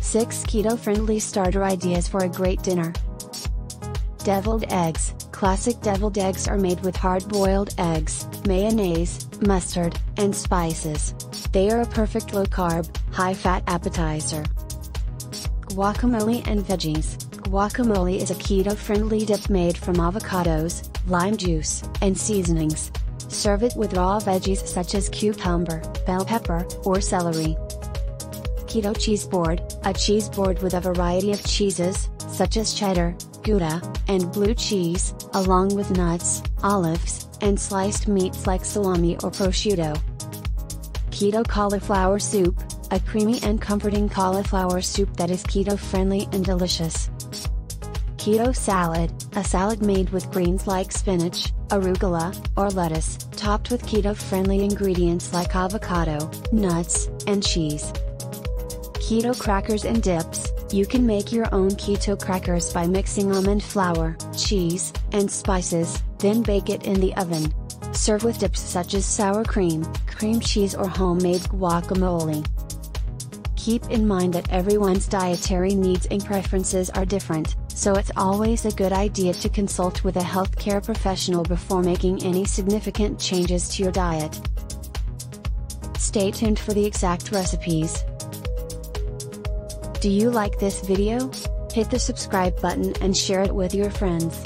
6 keto friendly starter ideas for a great dinner. Deviled eggs Classic deviled eggs are made with hard boiled eggs, mayonnaise, mustard, and spices. They are a perfect low carb, high fat appetizer. Guacamole and veggies Guacamole is a keto friendly dip made from avocados, lime juice, and seasonings. Serve it with raw veggies such as cucumber, bell pepper, or celery. Keto Cheese Board, a cheese board with a variety of cheeses, such as cheddar, Gouda, and blue cheese, along with nuts, olives, and sliced meats like salami or prosciutto. Keto Cauliflower Soup, a creamy and comforting cauliflower soup that is keto friendly and delicious. Keto Salad, a salad made with greens like spinach, arugula, or lettuce, topped with keto friendly ingredients like avocado, nuts, and cheese. Keto Crackers and Dips, you can make your own keto crackers by mixing almond flour, cheese, and spices, then bake it in the oven. Serve with dips such as sour cream, cream cheese or homemade guacamole. Keep in mind that everyone's dietary needs and preferences are different, so it's always a good idea to consult with a healthcare professional before making any significant changes to your diet. Stay tuned for the exact recipes. Do you like this video? Hit the subscribe button and share it with your friends.